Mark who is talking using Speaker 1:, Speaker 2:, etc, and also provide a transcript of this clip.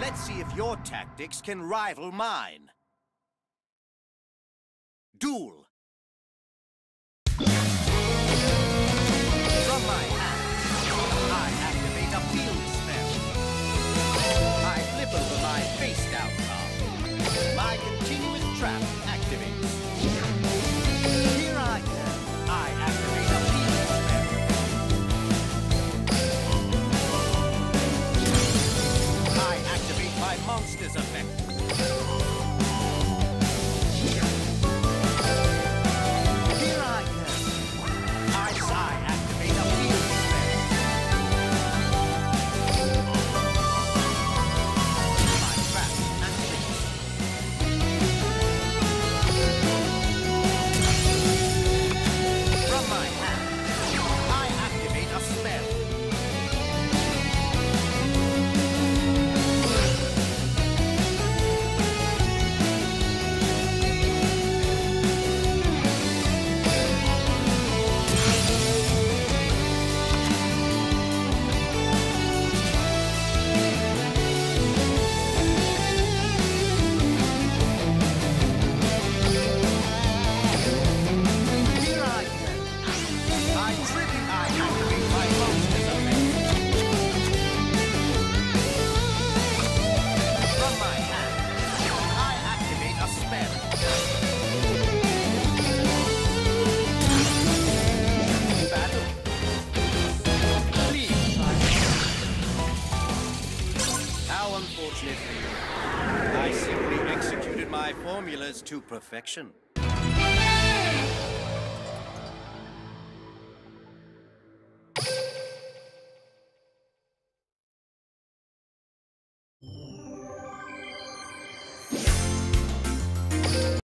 Speaker 1: Let's see if your tactics can rival mine. Duel. monsters effect. How unfortunate for you. I simply executed my formulas to perfection.